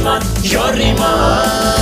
Jorimán, Jorimán.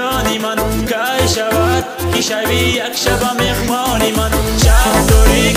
جانی من که شود که شبی یک شب اخوانی من. شب دوریک